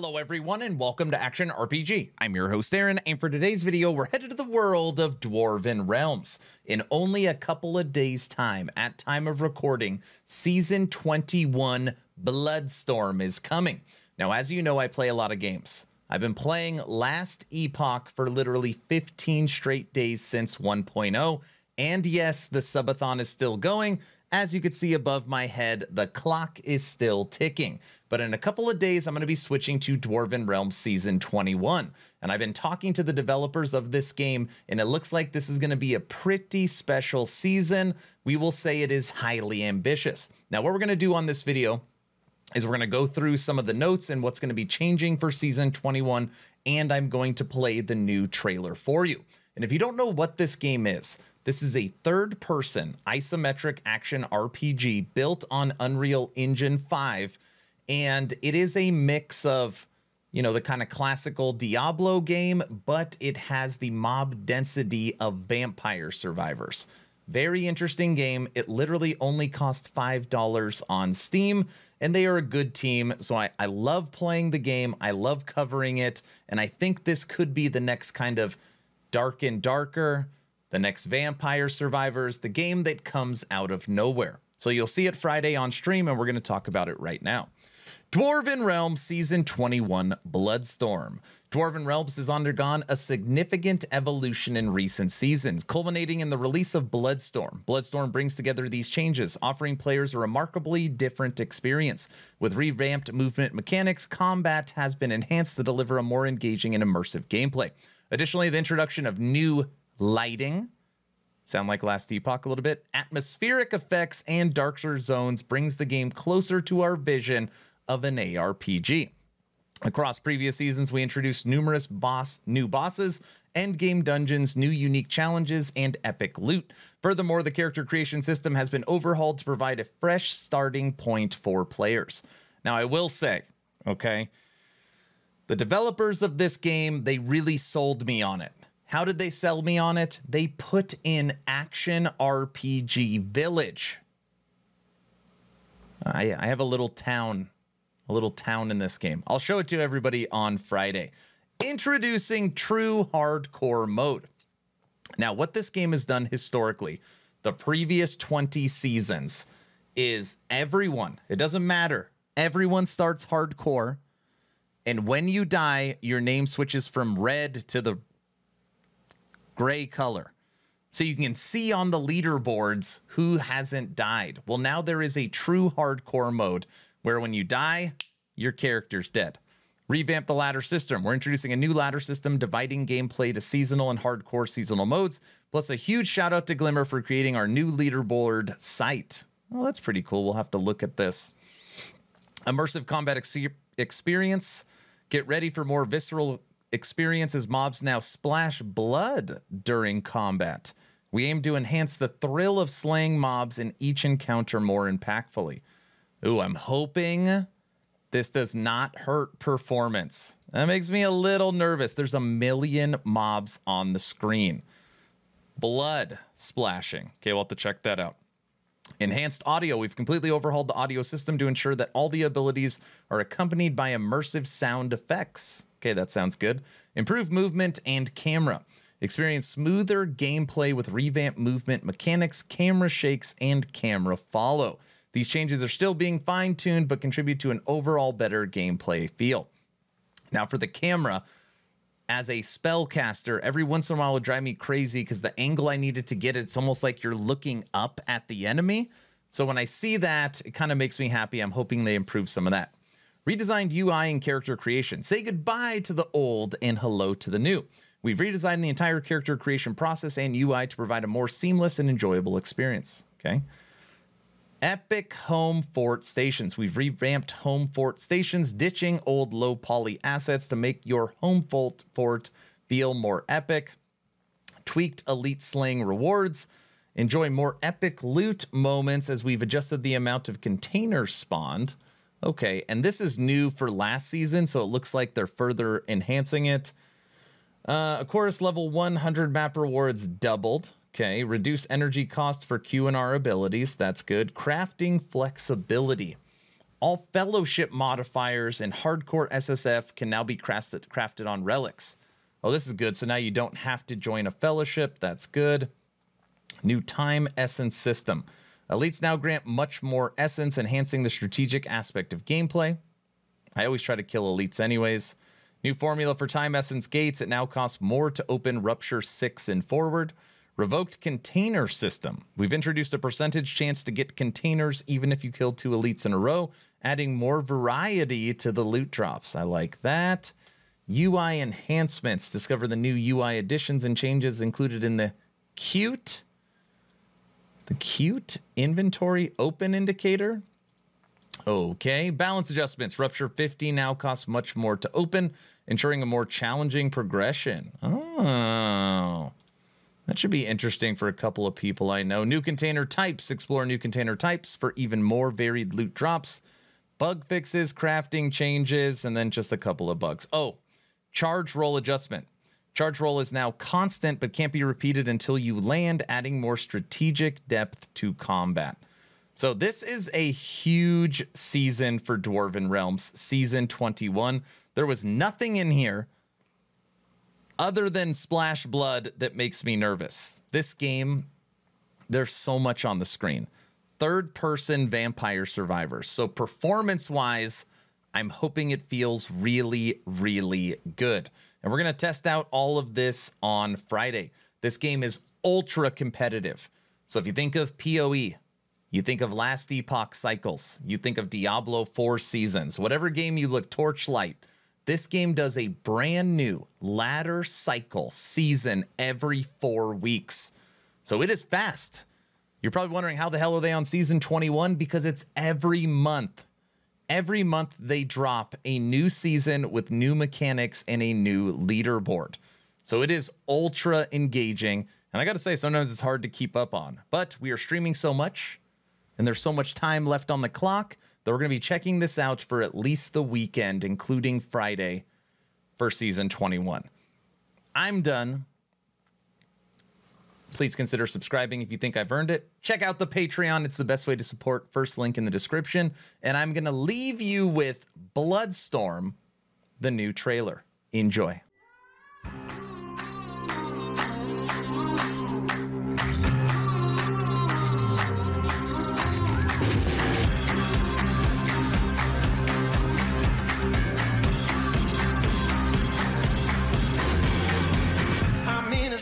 Hello everyone and welcome to Action RPG. I'm your host Aaron and for today's video we're headed to the world of Dwarven Realms. In only a couple of days time at time of recording, season 21 Bloodstorm is coming. Now as you know I play a lot of games. I've been playing Last Epoch for literally 15 straight days since 1.0 and yes the subathon is still going as you can see above my head, the clock is still ticking. But in a couple of days, I'm going to be switching to Dwarven Realm Season 21. And I've been talking to the developers of this game, and it looks like this is going to be a pretty special season. We will say it is highly ambitious. Now, what we're going to do on this video is we're going to go through some of the notes and what's going to be changing for season 21 and I'm going to play the new trailer for you. And if you don't know what this game is, this is a third person isometric action RPG built on Unreal Engine 5. And it is a mix of, you know, the kind of classical Diablo game, but it has the mob density of Vampire Survivors. Very interesting game. It literally only cost $5 on Steam, and they are a good team. So I, I love playing the game. I love covering it. And I think this could be the next kind of dark and darker, the next Vampire Survivors, the game that comes out of nowhere. So you'll see it Friday on stream, and we're going to talk about it right now. Dwarven Realms Season 21 Bloodstorm. Dwarven Realms has undergone a significant evolution in recent seasons, culminating in the release of Bloodstorm. Bloodstorm brings together these changes, offering players a remarkably different experience. With revamped movement mechanics, combat has been enhanced to deliver a more engaging and immersive gameplay. Additionally, the introduction of new lighting, sound like Last Epoch a little bit, atmospheric effects, and darker zones brings the game closer to our vision of an ARPG. Across previous seasons, we introduced numerous boss new bosses, endgame dungeons, new unique challenges, and epic loot. Furthermore, the character creation system has been overhauled to provide a fresh starting point for players. Now, I will say, okay, the developers of this game, they really sold me on it. How did they sell me on it? They put in Action RPG Village. I, I have a little town, a little town in this game. I'll show it to everybody on Friday. Introducing True Hardcore Mode. Now, what this game has done historically, the previous 20 seasons, is everyone, it doesn't matter, everyone starts hardcore. And when you die, your name switches from red to the gray color. So you can see on the leaderboards who hasn't died. Well, now there is a true hardcore mode where when you die, your character's dead. Revamp the ladder system. We're introducing a new ladder system, dividing gameplay to seasonal and hardcore seasonal modes. Plus, a huge shout out to Glimmer for creating our new leaderboard site. Well, that's pretty cool. We'll have to look at this. Immersive combat ex experience. Get ready for more visceral experience as mobs now splash blood during combat. We aim to enhance the thrill of slaying mobs in each encounter more impactfully. Ooh, I'm hoping this does not hurt performance. That makes me a little nervous. There's a million mobs on the screen. Blood splashing. Okay, we'll have to check that out. Enhanced audio. We've completely overhauled the audio system to ensure that all the abilities are accompanied by immersive sound effects. Okay, that sounds good. Improved movement and camera. Experience smoother gameplay with revamped movement mechanics, camera shakes, and camera follow. These changes are still being fine tuned, but contribute to an overall better gameplay feel. Now, for the camera, as a spellcaster, every once in a while would drive me crazy because the angle I needed to get it, it's almost like you're looking up at the enemy. So when I see that, it kind of makes me happy. I'm hoping they improve some of that. Redesigned UI and character creation. Say goodbye to the old and hello to the new. We've redesigned the entire character creation process and UI to provide a more seamless and enjoyable experience. Okay. Epic Home Fort Stations. We've revamped Home Fort Stations, ditching old low poly assets to make your Home Fort Fort feel more epic. Tweaked Elite Slaying rewards. Enjoy more epic loot moments as we've adjusted the amount of containers spawned. Okay, and this is new for last season, so it looks like they're further enhancing it. Uh, of course, level 100 map rewards doubled. Okay, reduce energy cost for Q and R abilities. That's good. Crafting flexibility. All fellowship modifiers and hardcore SSF can now be crafted, crafted on relics. Oh, this is good. So now you don't have to join a fellowship. That's good. New time essence system. Elites now grant much more essence, enhancing the strategic aspect of gameplay. I always try to kill elites anyways. New formula for time essence gates. It now costs more to open Rupture 6 and forward. Revoked container system. We've introduced a percentage chance to get containers even if you kill two elites in a row, adding more variety to the loot drops. I like that. UI enhancements. Discover the new UI additions and changes included in the cute the cute inventory open indicator. Okay, balance adjustments. Rupture 50 now costs much more to open, ensuring a more challenging progression. Oh, that should be interesting for a couple of people I know. New container types. Explore new container types for even more varied loot drops. Bug fixes, crafting changes, and then just a couple of bugs. Oh, charge roll adjustment. Charge roll is now constant but can't be repeated until you land, adding more strategic depth to combat. So, this is a huge season for Dwarven Realms, season 21. There was nothing in here other than Splash Blood that makes me nervous. This game, there's so much on the screen. Third person vampire survivors. So, performance wise, I'm hoping it feels really, really good. And we're going to test out all of this on Friday. This game is ultra competitive. So if you think of PoE, you think of Last Epoch Cycles, you think of Diablo 4 Seasons, whatever game you look Torchlight, this game does a brand new ladder cycle season every four weeks. So it is fast. You're probably wondering how the hell are they on season 21? Because it's every month every month they drop a new season with new mechanics and a new leaderboard. So it is ultra engaging. And I got to say, sometimes it's hard to keep up on. But we are streaming so much and there's so much time left on the clock that we're going to be checking this out for at least the weekend, including Friday for season 21. I'm done please consider subscribing if you think I've earned it. Check out the Patreon, it's the best way to support. First link in the description. And I'm going to leave you with Bloodstorm, the new trailer. Enjoy.